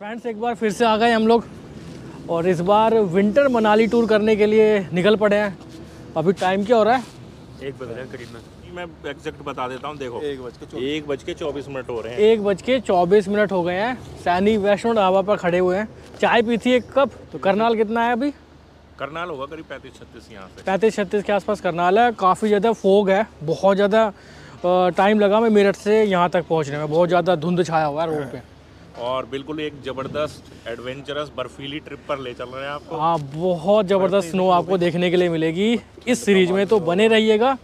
Friends एक बार फिर से आ गए हम लोग और इस बार विंटर मनाली टूर करने के लिए निकल पड़े हैं। अभी टाइम क्या हो रहा है? एक बज रहे हैं करीब में। मैं एग्जैक्ट बता देता हूँ देखो। एक बज के एक बज के चौबीस मिनट हो रहे हैं। एक बज के चौबीस मिनट हो गए हैं। सैनी वैष्णो ढाबा पर खड़े हुए हैं। चाय पी थी एक कप तो करनाल कितना है अभी? करनाल होगा करीब पैंतीस छत्तीस यहाँ से। पैंतीस छत्तीस के आसपास करनाल है। काफ़ी ज़्यादा फोग है। बहुत ज़्यादा टाइम लगा मैं मेरठ से यहाँ तक पहुँचने में। बहुत ज़्यादा धुंध छाया हुआ है रोड पे। और बिल्कुल एक ज़बरदस्त एडवेंचरस बर्फीली ट्रिप पर ले चल रहे हैं आपको। हाँ बहुत ज़बरदस्त स्नो आपको देखने के लिए मिलेगी। इस सीरीज़ में तो बने रहिएगा।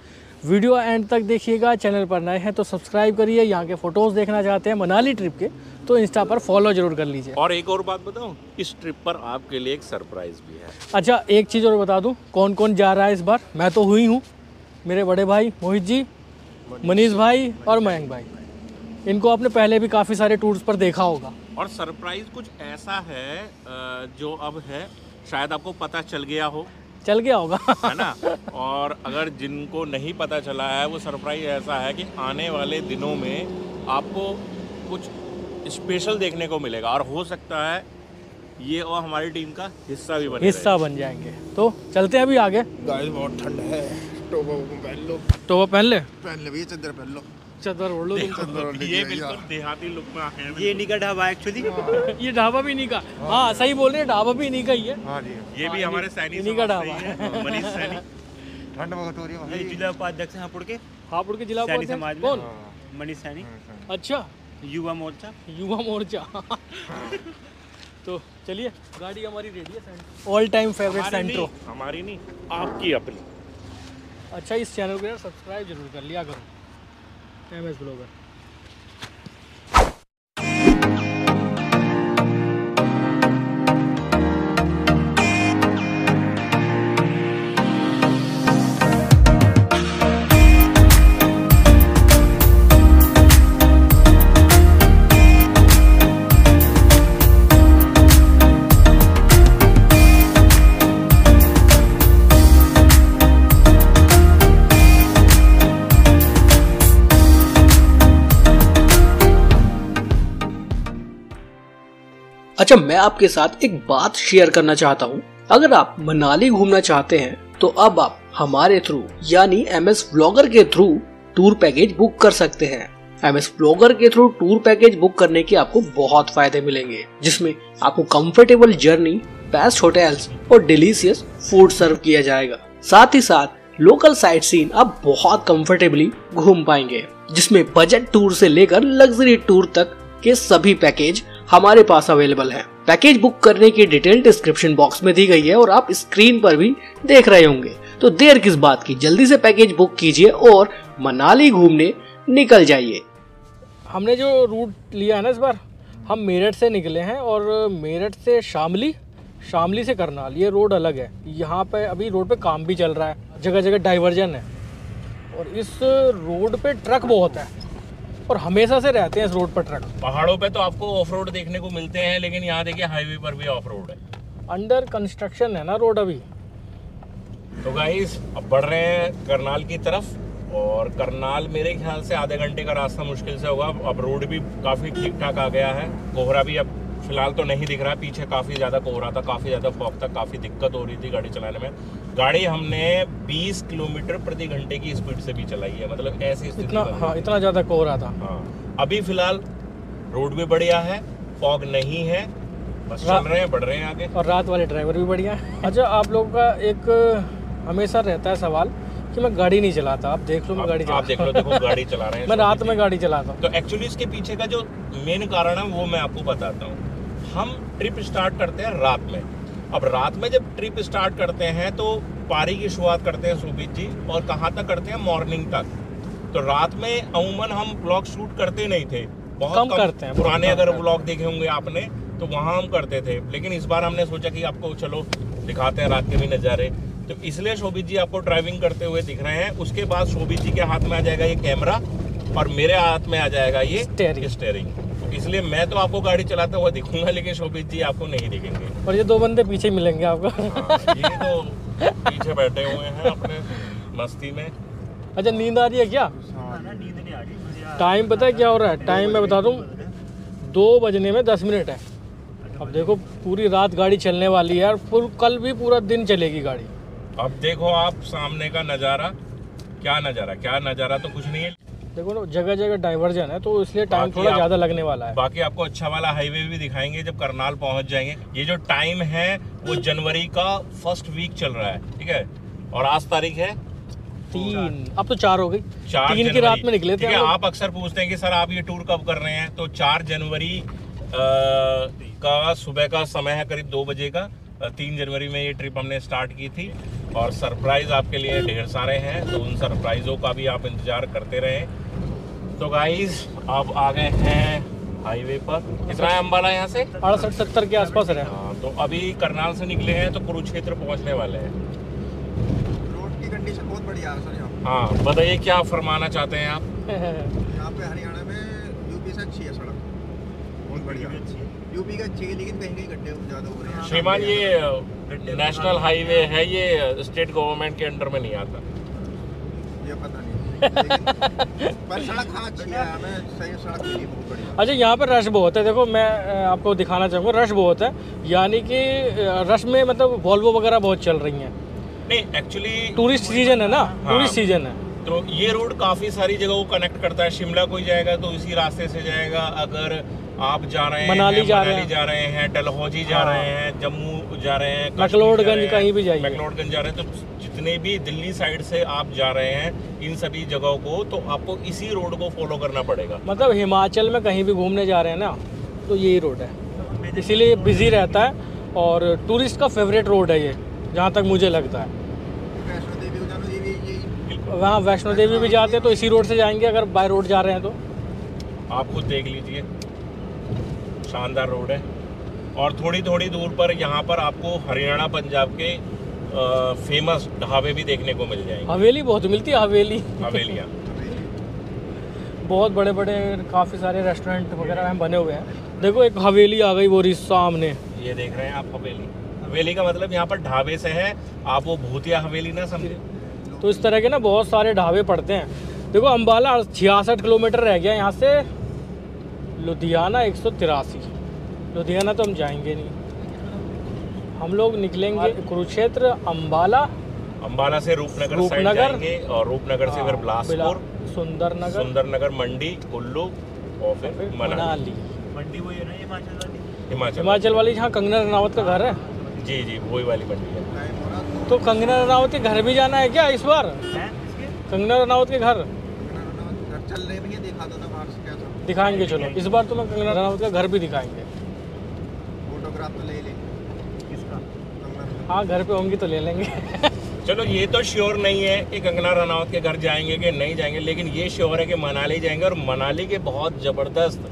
वीडियो एंड तक देखिएगा। चैनल पर नए हैं तो सब्सक्राइब करिए। यहाँ के फ़ोटोज़ देखना चाहते हैं मनाली ट्रिप के तो इंस्टा पर फॉलो ज़रूर कर लीजिए। और एक और बात बताऊँ इस ट्रिप पर आपके लिए एक सरप्राइज़ भी है। अच्छा एक चीज़ और बता दूँ कौन कौन जा रहा है इस बार? मैं तो हुई हूँ। मेरे बड़े भाई मोहित जी मनीष भाई और मयंक भाई। इनको आपने पहले भी काफ़ी सारे टूर्स पर देखा होगा। और सरप्राइज़ कुछ ऐसा है जो अब है शायद आपको पता चल गया हो। चल गया होगा। है ना? और अगर जिनको नहीं पता चला है वो सरप्राइज़ ऐसा है कि आने वाले दिनों में आपको कुछ स्पेशल देखने को मिलेगा। और हो सकता है ये और हमारी टीम का हिस्सा भी बने हिस्सा बन जाएँगे। तो चलते हैं अभी आगे। गाइस बहुत ठंड है। टोपा पहन लो। तो वो पहन ले? पहन ले भैया चद्दर पहन लो। चदर ओढ़ लो ये बिल्कुल देहाती लुक में आए हैं। ये निका ढाबा एक्चुअली ये ढाबा भी नहीं का हाँ सही बोल रहे हैं ढाबा भी नहीं का ही है। हाँ जी। ये भी हमारे सैनी इन्हीं का समाज से ढाबा है। मनीष सैनी। ठंड बहुत हो रही है ये जिला उपाध्यक्ष हैं हापुड़ के। हापुड़ के जिला उपाध्यक्ष समाज में। कौन? मनीष सैनी। अच्छा। युवा मोर्चा। युवा मोर्चा। तो चलिए गाड़ी हमारी रेडी है ऑल टाइम फेवरेट सेंट्रो हमारी नहीं। आपकी अपनी। अच्छा इस चैनल को यार सब्सक्राइब ज़रूर कर लिया करो। एम एस ब्लॉगर मैं आपके साथ एक बात शेयर करना चाहता हूँ। अगर आप मनाली घूमना चाहते हैं तो अब आप हमारे थ्रू यानी एम एस ब्लॉगर के थ्रू टूर पैकेज बुक कर सकते हैं। एम एस ब्लॉगर के थ्रू टूर पैकेज बुक करने के आपको बहुत फ़ायदे मिलेंगे, जिसमें आपको कंफर्टेबल जर्नी बेस्ट होटल्स और डिलीशियस फ़ूड सर्व किया जाएगा। साथ ही साथ लोकल साइट सीन आप बहुत कंफर्टेबली घूम पाएँगे, जिसमें बजट टूर से लेकर लग्जरी टूर तक के सभी पैकेज हमारे पास अवेलेबल है। पैकेज बुक करने की डिटेल डिस्क्रिप्शन बॉक्स में दी गई है और आप स्क्रीन पर भी देख रहे होंगे। तो देर किस बात की? जल्दी से पैकेज बुक कीजिए और मनाली घूमने निकल जाइए। हमने जो रूट लिया है ना इस बार, हम मेरठ से निकले हैं और मेरठ से शामली शामली से करनाल, ये रोड अलग है। यहाँ पे अभी रोड पे काम भी चल रहा है जगह जगह डाइवर्जन है। और इस रोड पे ट्रक बहुत है। और हमेशा से रहते हैं इस रोड पर ट्रक। पहाड़ों पे तो आपको ऑफ़ रोड देखने को मिलते हैं लेकिन यहाँ देखिए हाईवे पर भी ऑफ़ रोड है। अंडर कंस्ट्रक्शन है ना रोड अभी? तो गाइस अब बढ़ रहे हैं करनाल की तरफ़ और करनाल मेरे ख्याल से आधे घंटे का रास्ता मुश्किल से होगा। अब रोड भी काफ़ी ठीक ठाक आ गया है। कोहरा भी अब फ़िलहाल तो नहीं दिख रहा पीछे काफ़ी ज़्यादा कोहरा था काफ़ी ज़्यादा फॉग था काफ़ी दिक्कत हो रही थी गाड़ी चलाने में। गाड़ी हमने 20 किलोमीटर प्रति घंटे की स्पीड से भी चलाई है मतलब ऐसी इतना हाँ इतना ज़्यादा कोहरा था। हाँ अभी फ़िलहाल रोड भी बढ़िया है फॉग नहीं है बस चल रहे हैं बढ़ रहे हैं आगे। और रात वाले ड्राइवर भी बढ़िया है। अच्छा आप लोगों का एक हमेशा रहता है सवाल कि मैं गाड़ी नहीं चलाता। आप देख लो मैं गाड़ी आप देख लो देखो गाड़ी चला रहे हैं मैं रात में गाड़ी चलाता हूँ। तो एक्चुअली इसके पीछे का जो मेन कारण है वो मैं आपको बताता हूँ। हम ट्रिप स्टार्ट करते हैं रात में। अब रात में जब ट्रिप स्टार्ट करते हैं तो पारी की शुरुआत करते हैं सुबीत जी और कहाँ तक करते हैं? मॉर्निंग तक। तो रात में अमूमन हम ब्लॉग शूट करते नहीं थे। बहुत कम करते हैं, पुराने अगर ब्लॉग देखे होंगे आपने तो वहाँ हम करते थे। लेकिन इस बार हमने सोचा कि आपको चलो दिखाते हैं रात के भी नज़ारे। तो इसलिए शोभित जी आपको ड्राइविंग करते हुए दिख रहे हैं। उसके बाद शोभित जी के हाथ में आ जाएगा ये कैमरा और मेरे हाथ में आ जाएगा ये। स्टेयरिंग तो इसलिए मैं तो आपको गाड़ी चलाता हुआ दिखूँगा लेकिन शोभित जी आपको नहीं दिखेंगे। और ये दो बंदे पीछे मिलेंगे आपको। हाँ, ये तो पीछे बैठे हुए हैं अपने मस्ती में। अच्छा नींद आ रही है क्या? नींद नहीं आ रही टाइम पता है क्या हो रहा है? टाइम मैं बता दूँ दो बजने में दस मिनट है। अब देखो पूरी रात गाड़ी चलने वाली है और फुल कल भी पूरा दिन चलेगी गाड़ी। अब देखो आप सामने का नज़ारा क्या नज़ारा? क्या नज़ारा तो कुछ नहीं है। देखो ना जगह जगह डाइवर्जन है तो इसलिए टाइम थोड़ा ज़्यादा लगने वाला है। बाकी आपको अच्छा वाला हाईवे भी दिखाएँगे जब करनाल पहुँच जाएँगे। ये जो टाइम है वो जनवरी का फ़र्स्ट वीक चल रहा है ठीक है? और आज तारीख है? तीन। अब तो चार हो गई। चार तीन की रात में निकले थे ठीक है आप अक्सर पूछते हैं कि सर आप ये टूर कब कर रहे हैं? तो चार जनवरी का सुबह का समय है करीब दो बजे का। तीन जनवरी में ये ट्रिप हमने स्टार्ट की थी। और सरप्राइज़ आपके लिए ढेर सारे हैं तो उन सरप्राइजों का भी आप इंतज़ार करते रहें। तो गाइस आप आ गए हैं हाईवे पर। कितना है अम्बाला यहाँ से? अड़सठ सत्तर के आसपास रहे हाँ, तो अभी करनाल से निकले हैं तो कुरुक्षेत्र पहुँचने वाले हैं। रोड की कंडीशन बहुत बढ़िया है सर हाँ बताइए क्या फरमाना चाहते हैं आप? यहाँ पे हरियाणा में यूपी से अच्छी है सड़क। बहुत बढ़िया। यूपी का अच्छी है। लेकिन कहीं कहीं गड्ढे ज़्यादा हो रहे हैं। श्रीमान ये नेशनल हाईवे है। ये स्टेट गवर्नमेंट के अंडर में नहीं आता। ये पता हाँ अच्छी है अच्छा यहाँ पर रश बहुत है। देखो मैं आपको दिखाना चाहूँगा रश बहुत है। यानी कि रश में मतलब वॉल्वो वगैरह बहुत चल रही हैं। नहीं एक्चुअली टूरिस्ट सीज़न है ना? हाँ। टूरिस्ट सीज़न है। तो ये रोड काफ़ी सारी जगह को कनेक्ट करता है। शिमला कोई जाएगा तो इसी रास्ते से जाएगा। अगर आप जा रहे हैं मनाली जा रहे हैं। जा रहे हैं डलहौजी जा हाँ। रहे हैं जम्मू जा रहे हैं मैक्लोडगंज कहीं भी जाइए। मैक्लोडगंज जा रहे हैं तो जितने भी दिल्ली साइड से आप जा रहे हैं इन सभी जगहों को तो आपको इसी रोड को फॉलो करना पड़ेगा मतलब हिमाचल में कहीं भी घूमने जा रहे हैं ना तो यही रोड है इसीलिए बिज़ी रहता है और टूरिस्ट का फेवरेट रोड है ये जहाँ तक मुझे लगता है वैष्णो देवी जाना ये भी यही बिल्कुल वहाँ वैष्णो देवी भी जाते हैं तो इसी रोड से जाएँगे अगर बाय रोड जा रहे हैं तो आप खुद देख लीजिए शानदार रोड है। और थोड़ी थोड़ी दूर पर यहाँ पर आपको हरियाणा पंजाब के फ़ेमस ढाबे भी देखने को मिल जाएँगे। हवेली बहुत मिलती है हवेली। हवेलियाँ बहुत बड़े बड़े काफ़ी सारे रेस्टोरेंट वगैरह यहाँ बने हुए हैं। देखो एक हवेली आ गई वो रही सामने। ये देख रहे हैं आप हवेली। हवेली का मतलब यहाँ पर ढाबे से है आप वो भूतिया हवेली ना समझे। तो इस तरह के ना बहुत सारे ढाबे पड़ते हैं। देखो अम्बाला छियासठ किलोमीटर रह गया यहाँ से। लुधियाना एक सौ तिरासी। लुधियाना तो हम जाएँगे नहीं। हम लोग निकलेंगे कुरुक्षेत्र अम्बाला अम्बाला से रूपनगर रूपनगर। जाएँगे और रूपनगर से फिर बिलासपुर सुंदरनगर। सुंदरनगर मंडी कुल्लू और फिर मनाली। मंडी वही है ना हिमाचल वाली? हिमाचल हिमाचल वाली जहाँ कंगना रनावत का घर है। जी जी वही वाली मंडी है। हो तो कंगना रनावत के घर भी जाना है क्या इस बार? कंगना रनावत के घर चल रहे भैया देखा था बाहर से कैसा दिखाएँगे चलो। इस बार तो मैं कंगना रनावत का घर भी दिखाएँगे। फोटोग्राफ तो ले ले। किसका? हाँ घर पे होंगी तो ले लेंगे। चलो ये तो श्योर नहीं है कि कंगना रनावत के घर जाएँगे कि नहीं जाएँगे लेकिन ये श्योर है कि मनाली जाएँगे और मनाली के बहुत ज़बरदस्त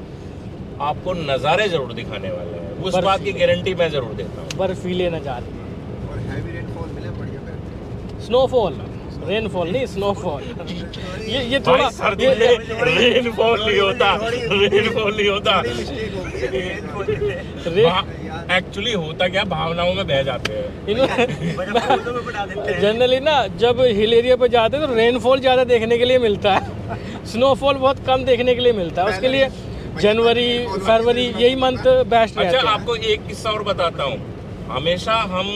आपको नज़ारे ज़रूर दिखाने वाले हैं। उस बात की गारंटी मैं ज़रूर देता हूँ। बर्फीले नज़ारे और हैवी रेनफॉल मिले बढ़िया स्नोफॉल रेनफॉल नहीं स्नोफॉल ये ये थोड़ा सर्दी में रेनफॉल नहीं होता रेनफॉल नहीं होता. एक्चुअली होता क्या? भावनाओं में बह जाते हैं। हैं जनरली ना जब हिल एरिया पर जाते हैं तो रेनफॉल ज़्यादा देखने के लिए मिलता है। स्नोफॉल बहुत कम देखने के लिए मिलता है। उसके लिए जनवरी फरवरी यही मंथ बेस्ट अच्छा आपको एक किस्सा और बताता हूँ। हमेशा हम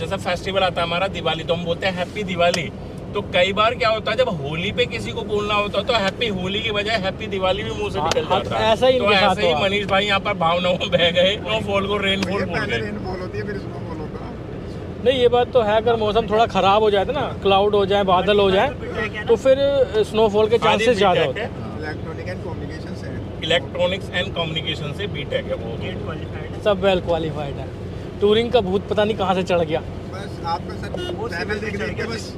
जैसा फेस्टिवल आता है हमारा दिवाली तो हम बोलते हैं हैप्पी दिवाली। तो कई बार क्या होता है जब होली पे किसी को बोलना होता है तो हैप्पी होली की बजाय हैप्पी दिवाली भी मुँह से हाँ, निकल हाँ, जाता तो है। ऐसा ही तो ऐसे ही मनीष भाई यहाँ पर भावनाओं में बह गए नो फॉल को रेन फॉल बोल गए। है है। नहीं ये बात तो है अगर मौसम थोड़ा ख़राब हो जाए ना क्लाउड हो जाए बादल हो जाए तो फिर स्नोफॉल के चांसेस ज़्यादा होते हैं। इलेक्ट्रॉनिक एंड कम्युनिकेशन से। इलेक्ट्रॉनिक्स एंड कम्युनिकेशन से बीटेक है वो। है सब वेल क्वालिफाइड है। टूरिंग का भूत पता नहीं कहाँ से चढ़ गया। बस आपका सर सिविल देख बस।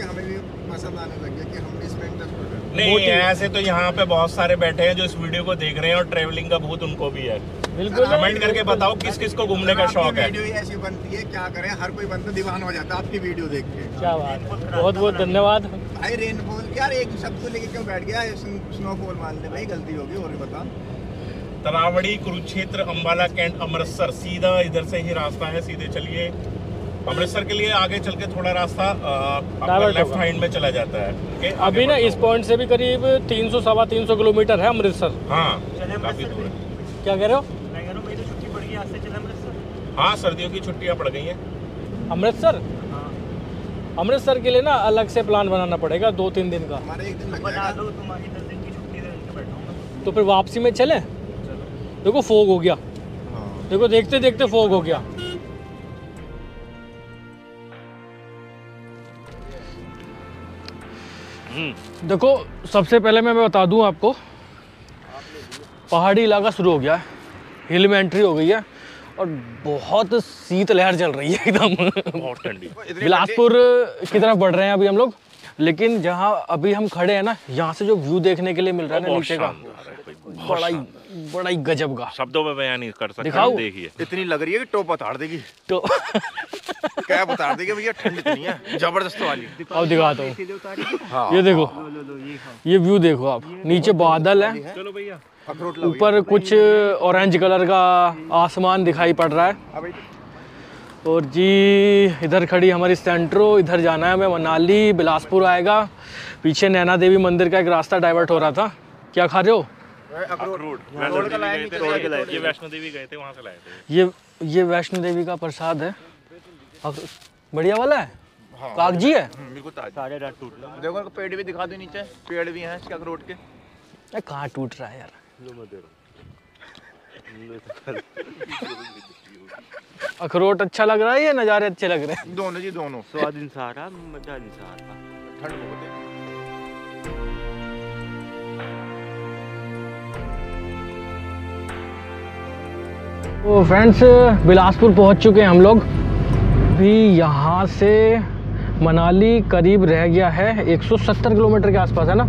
के हमें भी पसंद आने लग गया कि हम इसमें इंटरेस्ट हो। नहीं ऐसे तो यहाँ पे बहुत सारे बैठे हैं जो इस वीडियो को देख रहे हैं और ट्रैवलिंग का भूत उनको भी है। बिल्कुल। कमेंट करके बताओ किस किस को घूमने का शौक है। वीडियो ऐसी बनती है क्या करें? हर कोई बंदा दीवाना हो जाता है आपकी वीडियो देख के। क्या बात है। बहुत बहुत धन्यवाद। भाई रेनफॉल यार एक शब्द को लेके क्यों बैठ गया? स्नोफॉल मान ले भाई गलती होगी और भी बता तरावड़ी कुरुक्षेत्र अंबाला कैंट अमृतसर सीधा इधर से ही रास्ता है सीधे चलिए। अमृतसर के लिए आगे चल के थोड़ा रास्ता लेफ़्ट हैंड में चला जाता है। अभी ना इस पॉइंट से भी करीब 300 सवा तीन सौ किलोमीटर है अमृतसर। हाँ काफ़ी दूर है। क्या कह रहे हो? मैं कह रहा हूँ मेरी तो छुट्टी पड़ गई यहाँ से चले अमृतसर। हाँ सर्दियों की छुट्टियाँ पड़ गई हैं। अमृतसर? हाँ। अमृतसर के लिए ना अलग से प्लान बनाना पड़ेगा दो तीन दिन का। हमारे एक दिन लग बना जाएगा। दो तुम्हारी दस दिन की छुट्टी दे के बैठाऊँगा तो फिर वापसी में चले? देखो फोग हो गया। हाँ। देखो देखते देखते फोग हो गया। देखो सबसे पहले मैं बता दूँ आपको। पहाड़ी इलाका शुरू हो गया है। हिल में एंट्री हो गई है और बहुत शीत लहर चल रही है एकदम। बहुत ठंडी। बिलासपुर की तरफ़ बढ़ रहे हैं अभी हम लोग। लेकिन जहाँ अभी हम खड़े हैं ना यहाँ से जो व्यू देखने के लिए मिल रहा है ना नीचे का बड़ा ही बड़ा ही गजब का। शब्दों में बयान नहीं कर सकते? आप देखिए। इतनी लग रही है कि टोप उतार देगी। तो क्या उतार देगी भैया ठंड इतनी है? ज़बरदस्त वाली अब दिखाता हूँ हाँ। ये देखो। लो ये व्यू देखो आप। नीचे बादल है। चलो भैया। ऊपर कुछ ऑरेंज कलर का आसमान दिखाई पड़ रहा है। और जी इधर खड़ी हमारी सेंट्रो इधर जाना है हमें मनाली बिलासपुर आएगा। पीछे नैना देवी मंदिर का एक रास्ता डाइवर्ट हो रहा था। क्या खा रहे हो? थे। ये वैष्णो देवी गए थे वहाँ से लाए थे। ये ये वैष्णो देवी का प्रसाद है। बढ़िया वाला है? कागज़ी है? बिल्कुल ताज़ा। साढ़े टूट लो देखो पेड़ भी दिखा दो नीचे। पेड़ भी हैं इसके अखरोट के। अरे कहाँ टूट रहा है यार? अखरोट अच्छा लग रहा है या नज़ारे अच्छे लग रहे हैं? दोनों जी दोनों। स्वाद इंसारा मज़ा इंसारा ठंड बहुत है। तो फ्रेंड्स बिलासपुर पहुँच चुके हैं हम लोग। भी यहाँ से मनाली करीब रह गया है 170 किलोमीटर के आसपास, है ना?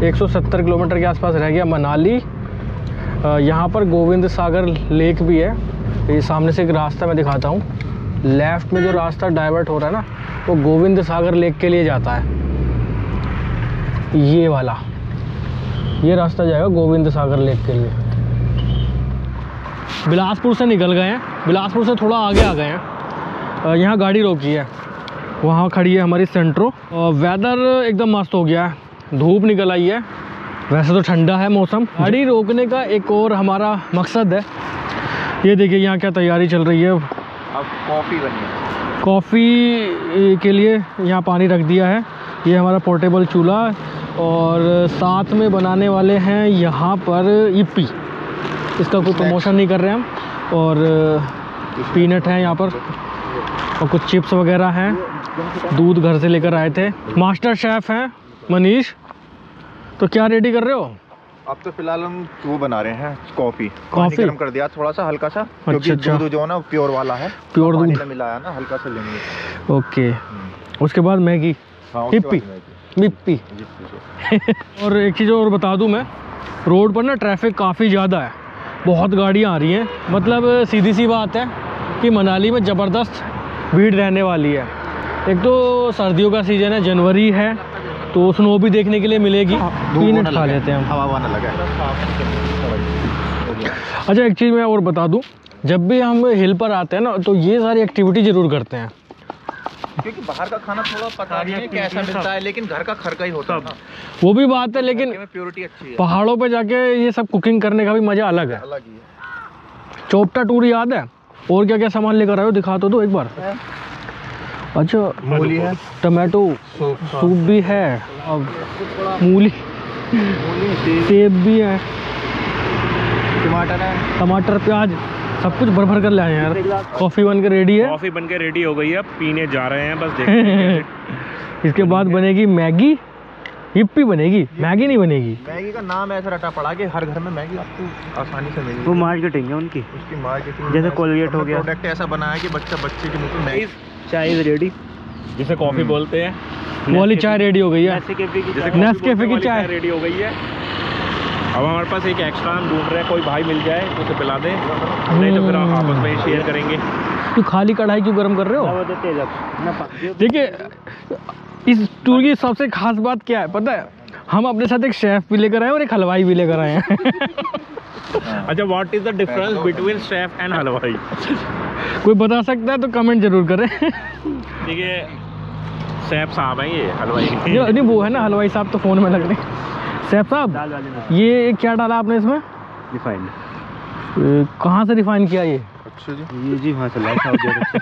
170 किलोमीटर के आसपास रह गया मनाली। यहाँ पर गोविंद सागर लेक भी है। ये सामने से एक रास्ता मैं दिखाता हूँ। लेफ़्ट में जो रास्ता डाइवर्ट हो रहा है ना, वो गोविंद सागर लेक के लिए जाता है। ये वाला। ये रास्ता जाएगा गोविंद सागर लेक के लिए। बिलासपुर से निकल गए हैं। बिलासपुर से थोड़ा आगे आ गए हैं। यहाँ गाड़ी रोकी है। वहाँ खड़ी है हमारी सेंट्रो वेदर एकदम मस्त हो गया है। धूप निकल आई है। वैसे तो ठंडा है मौसम। गाड़ी रोकने का एक और हमारा मकसद है। ये देखिए यहाँ क्या तैयारी चल रही है। अब कॉफ़ी बनी कॉफ़ी के लिए यहाँ पानी रख दिया है। ये हमारा पोर्टेबल चूल्हा और साथ में बनाने वाले हैं यहाँ पर इप्पी। इसका कोई प्रमोशन नहीं कर रहे हम। और पीनट है यहाँ पर। और कुछ चिप्स वगैरह हैं। दूध घर से लेकर आए थे। मास्टर शेफ़ हैं मनीष। तो क्या रेडी कर रहे हो? अब तो फ़िलहाल हम वो बना रहे हैं कॉफ़ी। कॉफ़ी? गरम कर दिया थोड़ा सा हल्का सा क्योंकि अच्छा। दूध जो है ना प्योर वाला है। प्योर पानी दूध। मिलाया ना हल्का सा लेंगे। ओके। उसके बाद मैगी। हाँ हिप्पी मिप्पी। और एक चीज़ और बता दूँ मैं। रोड पर ना ट्रैफ़िक काफ़ी ज़्यादा है। बहुत गाड़ियाँ आ रही हैं। मतलब सीधी सी बात है कि मनाली में ज़बरदस्त भीड़ रहने वाली है। एक तो सर्दियों का सीज़न है जनवरी है तो स्नो भी देखने के लिए मिलेगी। धूप पीनट खा लेते हैं हम। हवा वाना लगा अच्छा एक चीज़ मैं और बता दूँ जब भी हम हिल पर आते हैं ना तो ये सारी एक्टिविटी ज़रूर करते हैं। क्योंकि बाहर का खाना थोड़ा पता नहीं है कैसा मिलता है लेकिन घर का खरका ही होता है वो भी बात है लेकिन प्योरिटी अच्छी है। पहाड़ों पे जाके ये सब कुकिंग करने का भी मज़ा अलग है। अलग ही है। चोपटा टूर याद है? और क्या क्या सामान लेकर आए हो? दिखा तो दो एक बार। अच्छा मूली है। टमाटो सूप भी है। अब मूली सेब भी है। टमाटर है। टमाटर प्याज सब कुछ भर भर कर ले आए हैं यार। कॉफ़ी बन के रेडी है। कॉफ़ी बन के रेडी हो गई है। पीने जा रहे हैं बस देखते हैं। इसके बाद बनेगी मैगी। हिप्पी बनेगी मैगी नहीं बनेगी। मैगी का नाम ऐसा रटा पड़ा कि हर घर में मैगी आपको आसानी से मिलेगी। वो मार्केटिंग है उनकी। उसकी मार्केटिंग जैसे Colgate हो गया। प्रोडक्ट ऐसा बनाया कि बच्चा बच्चे के मुँह मैगी चाय इज़ रेडी जिसे कॉफ़ी बोलते हैं। वो वाली चाय रेडी हो गई है। ऐसे कैफ़े की जैसे चाय की चाय। रेडी हो गई है। अब हमारे पास एक एक्स्ट्रा हम ढूंढ रहे हैं कोई भाई मिल जाए तो उसे पिला दे। नहीं तो फिर हम आपस में शेयर करेंगे। तू खाली कढ़ाई क्यों गर्म कर रहे हो? देखिए इस टूर की सबसे खास बात क्या है? पता है हम अपने साथ एक शेफ भी लेकर आए और एक हलवाई भी लेकर आए हैं। अच्छा what is the difference between chef and halwai? कोई बता सकता है तो कमेंट ज़रूर करें। देखिए शेफ साहब हैं ये हलवाई नहीं वो है ना हलवाई साहब तो फ़ोन में लग रहे हैं। शेफ साहब ये क्या डाला आपने इसमें? रिफाइंड कहाँ से रिफाइन किया ये? अच्छा जी ये जी से।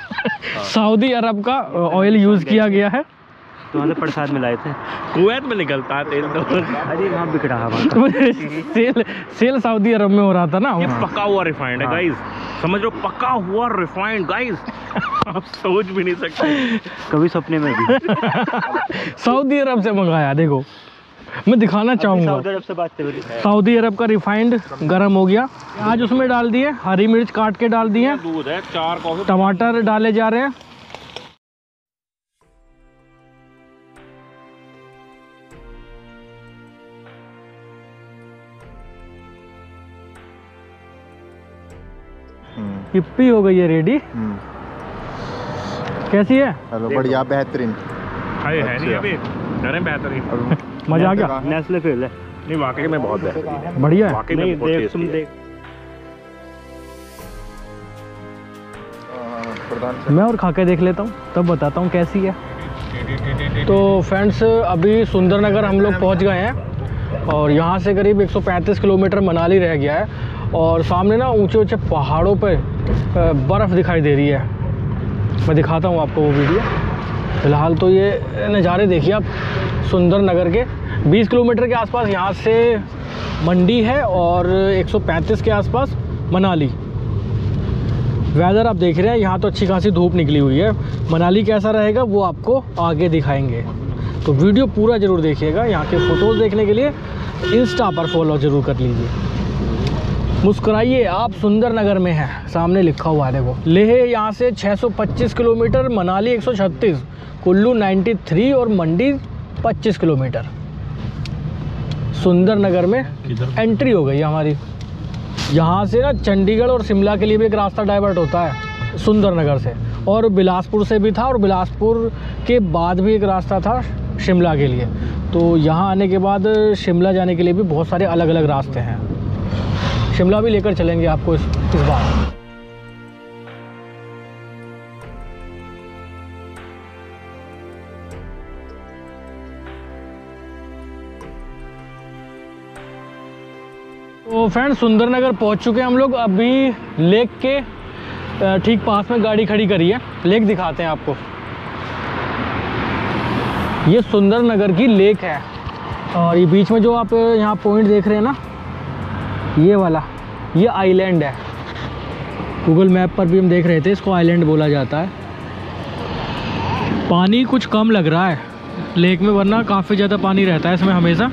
सऊदी अरब का ऑयल यूज़ किया गया है। तो वहाँ से प्रसाद में लाए थे। कुवैत में निकलता है तेल तो। अरे वहाँ बिक रहा वहाँ सेल सेल सऊदी अरब में हो रहा था ना ये पका हुआ रिफाइंड है हाँ। गाइस समझ लो पका हुआ रिफाइंड गाइस आप सोच भी नहीं सकते। कभी सपने में भी। सऊदी अरब से मंगाया देखो। मैं दिखाना चाहूँगा। सऊदी अरब से बात कर सऊदी अरब का रिफाइंड गरम हो गया। आज उसमें डाल दिए हरी मिर्च काट के डाल दिए। दूध है चार कॉफ़ी। टमाटर डाले जा रहे हैं। हिप्पी हो गई है रेडी कैसी है? हेलो बढ़िया बेहतरीन। है है नहीं अभी। डरे बेहतरीन। मज़ा आ गया? नेस्ले फेल है। नहीं वाकई में बहुत है। बढ़िया है। वाकई में बहुत देख तुम है। देख। मैं और खा के देख लेता हूँ तब बताता हूँ कैसी है। तो फ्रेंड्स अभी सुंदरनगर हम लोग पहुँच गए हैं। और यहाँ से करीब 135 किलोमीटर मनाली रह गया है और सामने ना ऊँचे ऊँचे पहाड़ों पर बर्फ़ दिखाई दे रही है। मैं दिखाता हूँ आपको वो वीडियो। फ़िलहाल तो ये नज़ारे देखिए आप, सुंदर नगर के। 20 किलोमीटर के आसपास यहाँ से मंडी है और 135 के आसपास मनाली। वेदर आप देख रहे हैं, यहाँ तो अच्छी खासी धूप निकली हुई है। मनाली कैसा रहेगा वो आपको आगे दिखाएँगे। तो वीडियो पूरा ज़रूर देखिएगा यहाँ के फ़ोटोज़ देखने के लिए। इंस्टा पर फॉलो ज़रूर कर लीजिए। मुस्कुराइए आप सुंदर नगर में हैं। सामने लिखा हुआ है देखो। लेह यहाँ से 625 किलोमीटर मनाली 136 कुल्लू 93 और मंडी 25 किलोमीटर। सुंदर नगर में एंट्री हो गई हमारी। यहाँ से ना चंडीगढ़ और शिमला के लिए भी एक रास्ता डाइवर्ट होता है सुंदर नगर से। और बिलासपुर से भी था और बिलासपुर के बाद भी एक रास्ता था। शिमला के लिए। तो यहाँ आने के बाद शिमला जाने के लिए भी बहुत सारे अलग अलग रास्ते हैं। शिमला भी लेकर चलेंगे आपको इस, इस बार। तो फ्रेंड्स सुंदरनगर पहुँच चुके हैं हम लोग। अभी लेक के ठीक पास में गाड़ी खड़ी करी है। लेक दिखाते हैं आपको। ये सुंदर नगर की लेक है। और ये बीच में जो आप यहाँ पॉइंट देख रहे हैं ना, ये वाला, ये आइलैंड है। गूगल मैप पर भी हम देख रहे थे, इसको आइलैंड बोला जाता है। पानी कुछ कम लग रहा है लेक में, वरना काफ़ी ज़्यादा पानी रहता है इसमें हमेशा।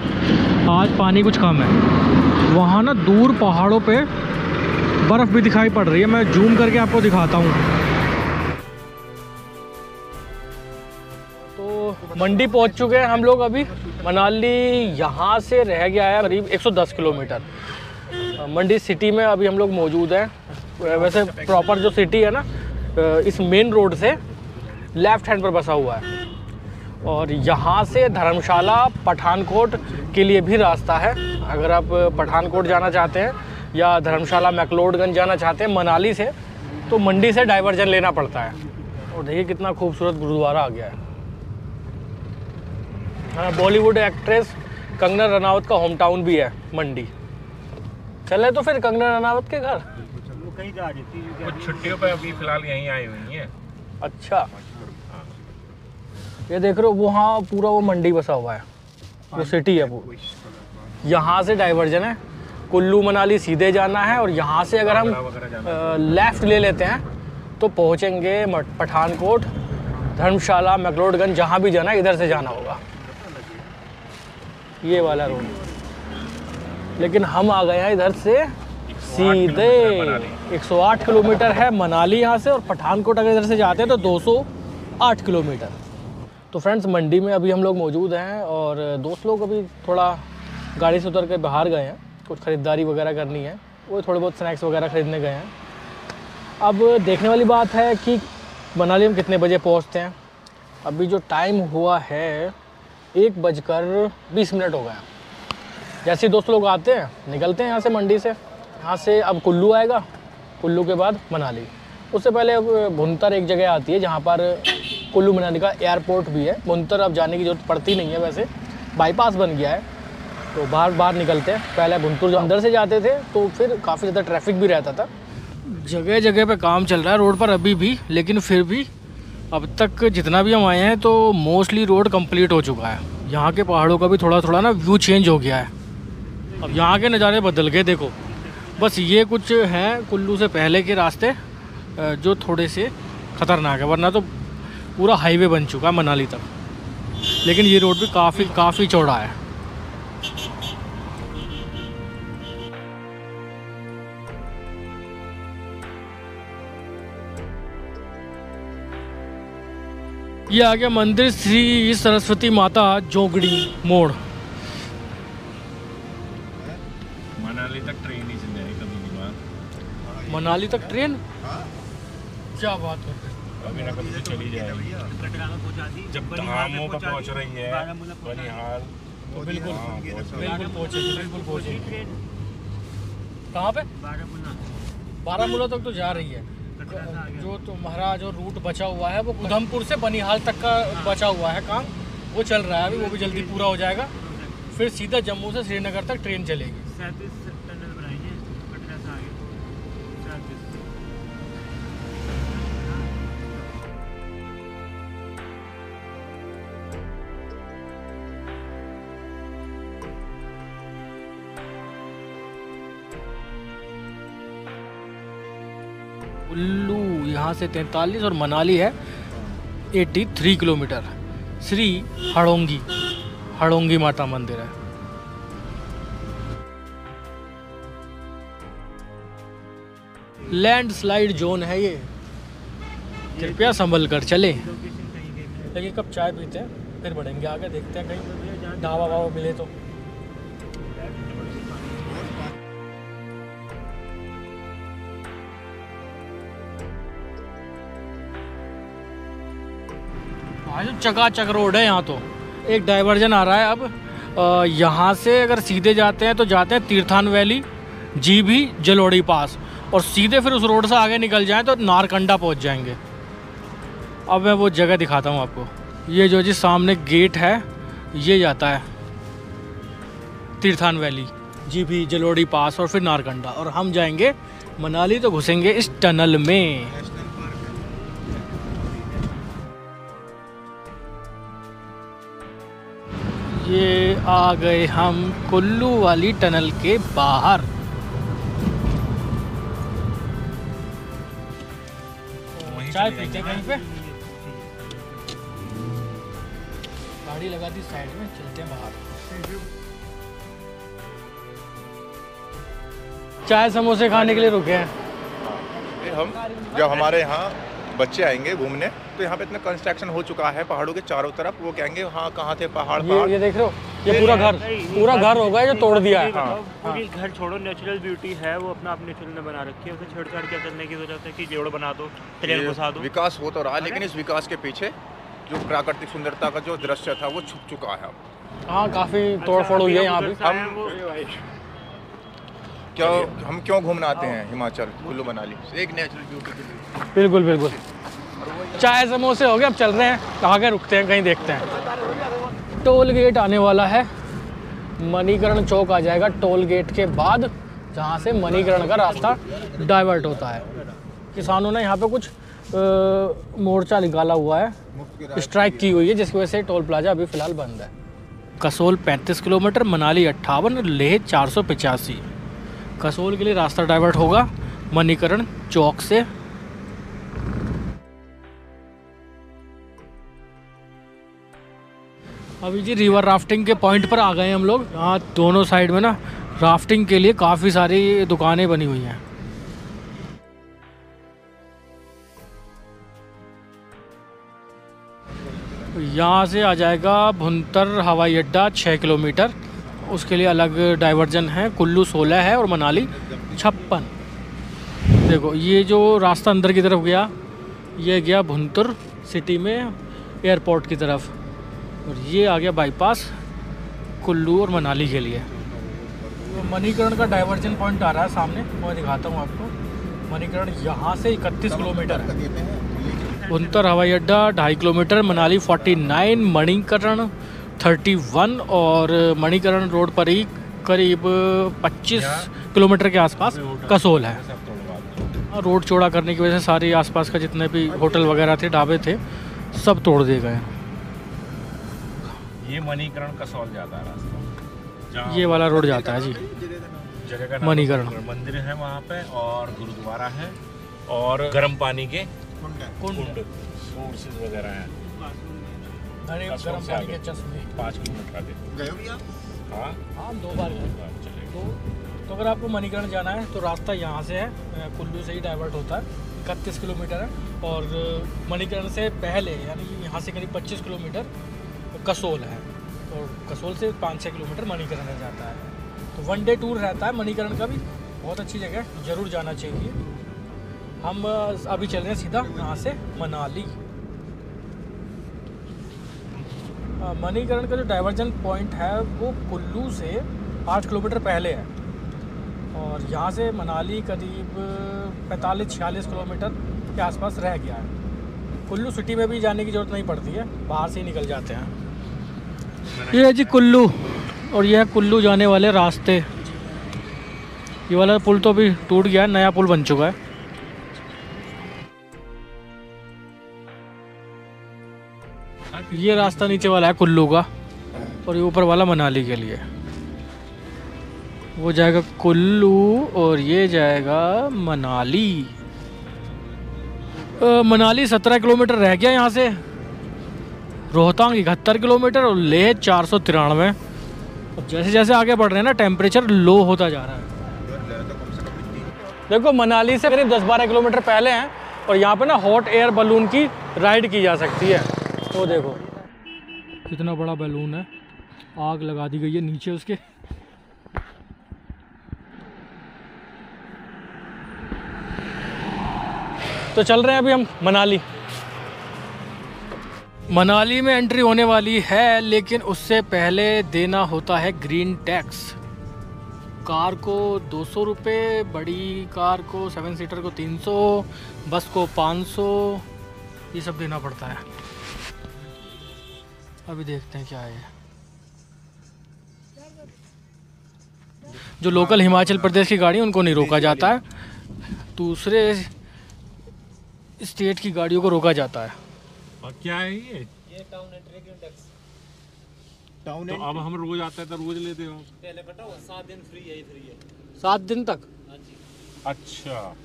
आज पानी कुछ कम है। वहाँ ना दूर पहाड़ों पे बर्फ़ भी दिखाई पड़ रही है। मैं जूम करके आपको दिखाता हूँ। मंडी पहुँच चुके हैं हम लोग अभी। मनाली यहाँ से रह गया है करीब 110 किलोमीटर। मंडी सिटी में अभी हम लोग मौजूद हैं। वैसे प्रॉपर जो सिटी है ना इस मेन रोड से लेफ़्ट हैंड पर बसा हुआ है। और यहाँ से धर्मशाला पठानकोट के लिए भी रास्ता है। अगर आप पठानकोट जाना चाहते हैं या धर्मशाला मैकलोडगंज जाना चाहते हैं मनाली से तो मंडी से डाइवर्जन लेना पड़ता है। और देखिए कितना खूबसूरत गुरुद्वारा आ गया है। बॉलीवुड एक्ट्रेस कंगना रनावत का होम टाउन भी है मंडी। चले तो फिर कंगना रनावत के घर। कहीं जा रही थी छुट्टियों पे अभी फ़िलहाल यहीं आई हुई हैं। अच्छा। ये देख रहे हो वहाँ पूरा वो मंडी बसा हुआ है। वो सिटी है वो। यहाँ से डाइवर्जन है। कुल्लू मनाली सीधे जाना है और यहाँ से अगर हम लेफ़्ट ले लेते हैं तो पहुँचेंगे पठानकोट धर्मशाला मैकलोडगंज जहाँ भी जाना है इधर से जाना होगा। ये वाला रोड लेकिन हम आ गए हैं इधर से सीधे मनाली। 108 किलोमीटर है मनाली यहाँ से और पठानकोट अगर इधर से जाते हैं तो 208 किलोमीटर। तो फ्रेंड्स मंडी में अभी हम लोग मौजूद हैं और दोस्त लोग अभी थोड़ा गाड़ी से उतर के बाहर गए हैं, कुछ ख़रीदारी वगैरह करनी है। वो थोड़े बहुत स्नैक्स वगैरह ख़रीदने गए हैं। अब देखने वाली बात है कि मनाली हम कितने बजे पहुँचते हैं। अभी जो टाइम हुआ है एक बजकर बीस मिनट हो हैं। जैसे दोस्त लोग आते हैं, निकलते हैं यहाँ से मंडी से। यहाँ से अब कुल्लू आएगा। कुल्लू के बाद मनाली। उससे पहले अब भुंतर एक जगह आती है, जहाँ पर कुल्लू मनाली का एयरपोर्ट भी है। भुंतर अब जाने की ज़रूरत पड़ती नहीं है वैसे। बाईपास बन गया है। तो बाहर बाहर निकलते हैं। पहले भुनपुर जो अंदर से जाते थे तो फिर काफ़ी ज़्यादा ट्रैफ़िक भी रहता था। जगह जगह पे काम चल रहा है रोड पर अभी भी, लेकिन फिर भी अब तक जितना भी हम आए हैं तो मोस्टली रोड कंप्लीट हो चुका है। यहाँ के पहाड़ों का भी थोड़ा थोड़ा ना व्यू चेंज हो गया है। अब यहाँ के नज़ारे बदल गए, देखो। बस ये कुछ हैं कुल्लू से पहले के रास्ते जो थोड़े से ख़तरनाक है, वरना तो पूरा हाईवे बन चुका है मनाली तक। लेकिन ये रोड भी काफ़ी काफ़ी चौड़ा है। ये आ गया मंदिर श्री सरस्वती माता जोगड़ी मोड़। मनाली तक ट्रेन ही चल जाएगी कभी नहीं मनाली तक ट्रेन हाँ क्या बात है। कभी ना कभी तो चली जाएगी। जब धामों पर पहुँच रही है। बनिहाल तो बिल्कुल। हाँ, है। बिल्कुल पहुँचेगी बिल्कुल पहुँचेगी कहाँ पे? बारामूला तक तो जा रही है। जो तुम्हारा जो रूट बचा हुआ है, वो उधमपुर से बनिहाल तक का बचा हुआ है काम। वो चल रहा है अभी, वो भी जल्दी पूरा हो जाएगा। फिर सीधा जम्मू से श्रीनगर तक ट्रेन चलेगी। कुल्लू यहाँ से 43 और मनाली है 83 किलोमीटर। श्री हड़ोंगी हड़ोंगी माता मंदिर है। लैंडस्लाइड जोन है ये। कृपया संभल कर चले। लेकिन कब चाय पीते हैं? फिर बढ़ेंगे, आगे देखते हैं कहीं ढाबा वाबा मिले तो। आज चकाचक रोड है यहाँ तो। एक डाइवर्जन आ रहा है अब। यहाँ से अगर सीधे जाते हैं तो जाते हैं तीर्थान वैली जी भी जलोड़ी पास। और सीधे फिर उस रोड से आगे निकल जाएँ तो नारकंडा पहुँच जाएँगे। अब मैं वो जगह दिखाता हूँ आपको। ये जो जी सामने गेट है, ये जाता है। तीर्थान वैली जी भी जलोड़ी पास और फिर नारकंडा। और हम जाएँगे, मनाली तो घुसेंगे इस टनल में। ये आ गए हम कुल्लू वाली टनल के बाहर। चाय पीते कहीं पे? गाड़ी लगा दी साइड में चलते हैं बाहर। चाय समोसे खाने के लिए रुके हैं। हम जब हमारे यहाँ बच्चे आएँगे घूमने तो यहाँ पे इतना कंस्ट्रक्शन हो चुका है पहाड़ों के चारों तरफ़। वो कहेंगे हाँ कहाँ थे पहाड़ ये पहाड़? ये देख रहे हो ये पूरा घर पूरा घर होगा जो तोड़ दिया है। पूरी घर छोड़ो नेचुरल ब्यूटी है वो अपना अपने नेचुरल ने बना रखी है। उसे छेड़छाड़ क्या करने की ज़रूरत है कि जोड़ बना दो ट्रेन घुसा दो? विकास हो तो रहा है लेकिन इस विकास के पीछे जो प्राकृतिक सुंदरता का जो दृश्य था वो छुप चुका है हाँ काफ़ी तोड़ फोड़ हुई है यहाँ पे। हम क्यों हम क्यों घूमना आते हैं हिमाचल कुल्लू मनाली? एक नेचुरल ब्यूटी बिल्कुल बिल्कुल। चाय समोसे हो गए अब चल रहे हैं। आगे रुकते हैं कहीं देखते हैं। टोल गेट आने वाला है। मणिकरण चौक आ जाएगा टोल गेट के बाद जहाँ से मणिकरण का रास्ता डाइवर्ट होता है। किसानों ने यहाँ पे कुछ मोर्चा निकाला हुआ है। स्ट्राइक की हुई है जिसकी वजह से टोल प्लाजा अभी फ़िलहाल बंद है। कसोल 35 किलोमीटर मनाली अट्ठावन लेह चार सौ पचासी। कसोल के लिए रास्ता डाइवर्ट होगा। मणिकरण चौक से। अभी जी रिवर राफ्टिंग के पॉइंट पर आ गए हम लोग। यहाँ दोनों साइड में ना राफ्टिंग के लिए काफ़ी सारी दुकानें बनी हुई हैं। यहाँ से आ जाएगा भुंतर हवाई अड्डा छः किलोमीटर। उसके लिए अलग डाइवर्जन है कुल्लू सोलह है और मनाली छप्पन। देखो ये जो रास्ता अंदर की तरफ़ गया ये गया भुंतर सिटी में एयरपोर्ट की तरफ़। और ये आ गया बाईपास कुल्लू और मनाली के लिए। तो मणिकरण का डाइवर्जन पॉइंट आ रहा है सामने मैं दिखाता हूँ आपको। मणिकरण यहाँ से इकतीस किलोमीटर है। भुंतर हवाई अड्डा ढाई किलोमीटर मनाली 49 मणिकरण 31 और मणिकरण रोड पर ही करीब 25 किलोमीटर के आसपास कसोल है। रोड चौड़ा करने की वजह से सारे आसपास का जितने भी होटल वगैरह थे ढाबे थे सब तोड़ दिए गए ये मणिकरण कसौल जाता है रास्ता ये वाला रोड जाता है जी जगह का नाम मणिकरण। मंदिर है वहाँ पे और गुरुद्वारा है और गर्म पानी के कुंड वगैरह हैं गर्म पानी के चश्मे। पाँच किलोमीटर आगे। गए हो भैया? हाँ? हाँ दो बार गए। हाँ, चलेगा तो तो अगर आपको मणिकरण जाना है तो रास्ता यहाँ से है कुल्लू से ही डाइवर्ट होता है। इकतीस किलोमीटर है और मणिकरण से पहले यानी कि यहाँ से करीब पच्चीस किलोमीटर कसोल है। और कसोल से पाँच छः किलोमीटर मणिकरण रह जाता है। तो वन डे टूर रहता है मणिकरण का भी। बहुत अच्छी जगह है ज़रूर जाना चाहिए। हम अभी चल रहे हैं सीधा यहाँ से मनाली। मणिकरण का जो डाइवर्जन पॉइंट है, वो कुल्लू से आठ किलोमीटर पहले है। और यहाँ से मनाली करीब पैंतालीस छियालीस किलोमीटर के आसपास रह गया है। कुल्लू सिटी में भी जाने की ज़रूरत नहीं पड़ती है, बाहर से ही निकल जाते हैं। ये है जी कुल्लू, और यह कुल्लू जाने वाले रास्ते। ये वाला पुल तो अभी टूट गया है, नया पुल बन चुका है। ये रास्ता नीचे वाला है कुल्लू का और ये ऊपर वाला मनाली के लिए। वो जाएगा कुल्लू और ये जाएगा मनाली। अ, मनाली सत्रह किलोमीटर रह गया यहाँ से। रोहतांग इकहत्तर किलोमीटर और लेह चार सौ तिरानवे। और जैसे जैसे आगे बढ़ रहे हैं ना टेम्परेचर लो होता जा रहा है। देखो मनाली से करीब 10-12 किलोमीटर पहले हैं और यहाँ पे ना हॉट एयर बलून की राइड की जा सकती है। वो देखो। कितना बड़ा बैलून है। आग लगा दी गई है नीचे उसके। तो चल रहे हैं अभी हम मनाली। मनाली में एंट्री होने वाली है, लेकिन उससे पहले देना होता है ग्रीन टैक्स कार को दो सौ रुपये बड़ी कार को सेवन सीटर को तीन सौ बस को पाँच सौ, ये सब देना पड़ता है। अभी देखते हैं क्या है। जो लोकल हिमाचल प्रदेश की गाड़ी उनको नहीं रोका जाता है। दूसरे स्टेट की गाड़ियों को रोका जाता है। और क्या है ये? टाउन तो अब हम रोज आते हैं तो रोज लेते हो। पहले बताओ सात दिन फ्री है फ्री है सात दिन तक? अच्छा।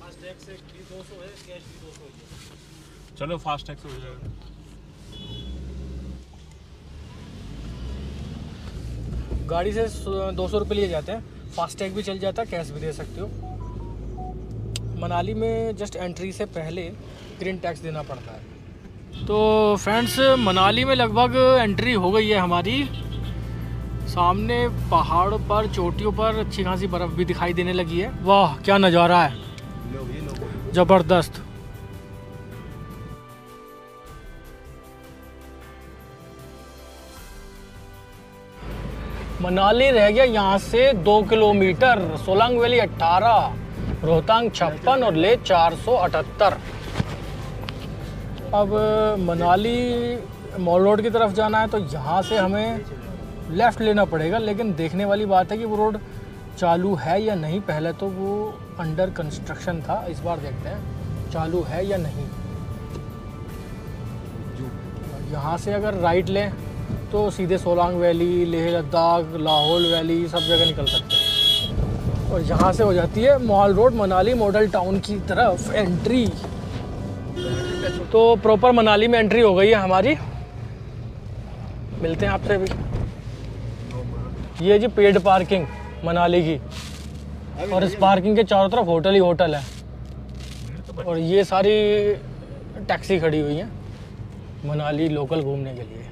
चलो फास्ट टैग से हो जाएगा। गाड़ी से दो सौ रुपये लिए जाते हैं। फास्टैग भी चल जाता है कैश भी दे सकते हो। मनाली में जस्ट एंट्री से पहले ग्रीन टैक्स देना पड़ता है। तो फ्रेंड्स मनाली में लगभग एंट्री हो गई है हमारी। सामने पहाड़ पर चोटियों पर अच्छी खासी बर्फ़ भी दिखाई देने लगी है। वाह क्या नज़ारा है। ज़बरदस्त। मनाली रह गया, यहाँ से दो किलोमीटर, सोलंग वैली अट्ठारह, रोहतांग छप्पन और ले चार सौ अठहत्तर। अब मनाली मॉल रोड की तरफ़ जाना है तो यहाँ से हमें लेफ़्ट लेना पड़ेगा, लेकिन देखने वाली बात है कि वो रोड चालू है या नहीं, पहले तो वो अंडर कंस्ट्रक्शन था, इस बार देखते हैं, चालू है या नहीं। यहाँ से अगर राइट लें तो सीधे सोलांग वैली, लेह लद्दाख, लाहौल वैली, सब जगह निकल सकते हैं। और यहाँ से हो जाती है Mall Road, Manali Model Town की तरफ़ एंट्री। तो प्रॉपर मनाली में एंट्री हो गई है हमारी। मिलते हैं आपसे भी ये जी पेड पार्किंग, मनाली की। और इस पार्किंग के चारों तरफ़ होटल ही होटल है। और ये सारी टैक्सी खड़ी हुई हैं मनाली लोकल घूमने के लिए।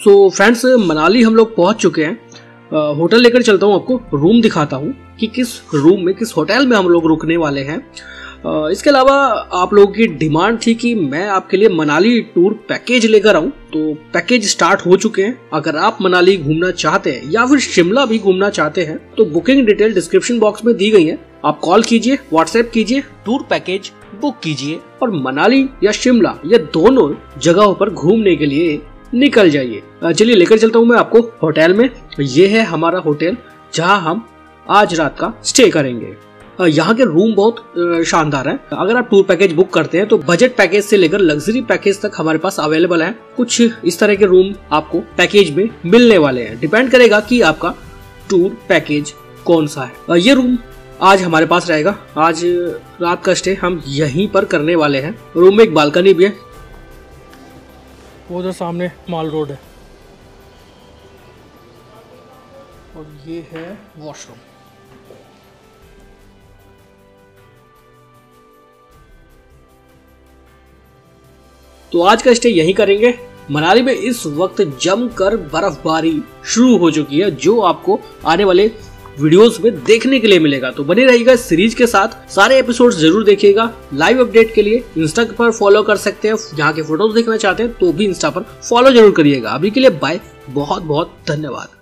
सो so, फ्रेंड्स मनाली हम लोग पहुँच चुके हैं। होटल लेकर चलता हूँ आपको रूम दिखाता हूँ कि किस रूम में किस होटल में हम लोग रुकने वाले हैं। अ, इसके अलावा आप लोगों की डिमांड थी कि मैं आपके लिए मनाली टूर पैकेज लेकर आऊँ। तो पैकेज स्टार्ट हो चुके हैं। अगर आप मनाली घूमना चाहते हैं या फिर शिमला भी घूमना चाहते हैं तो बुकिंग डिटेल डिस्क्रिप्शन बॉक्स में दी गई है। आप कॉल कीजिए व्हाट्सएप कीजिए टूर पैकेज बुक कीजिए और मनाली या शिमला या दोनों जगहों पर घूमने के लिए निकल जाइए। चलिए, लेकर चलता हूँ मैं आपको होटल में। ये है हमारा होटल, जहाँ हम आज रात का स्टे करेंगे। यहाँ के रूम बहुत शानदार हैं। अगर आप टूर पैकेज बुक करते हैं तो बजट पैकेज से लेकर लग्जरी पैकेज तक हमारे पास अवेलेबल है। कुछ इस तरह के रूम आपको पैकेज में मिलने वाले हैं। डिपेंड करेगा कि आपका टूर पैकेज कौन सा है। ये रूम आज हमारे पास रहेगा। आज रात का स्टे हम यहीं पर करने वाले हैं। रूम में एक बालकनी भी है वो उधर सामने माल रोड है। और ये है वॉशरूम तो आज का स्टे यहीं करेंगे। मनाली में इस वक्त जमकर बर्फबारी शुरू हो चुकी है, जो आपको आने वाले वीडियोस में देखने के लिए मिलेगा। तो बने रहिएगा सीरीज़ के साथ। सारे एपिसोड्स ज़रूर देखिएगा। लाइव अपडेट के लिए इंस्टा पर फॉलो कर सकते हैं। जहाँ के फ़ोटोज़ देखना चाहते हैं तो भी इंस्टा पर फॉलो ज़रूर करिएगा। अभी के लिए बाय बहुत बहुत धन्यवाद।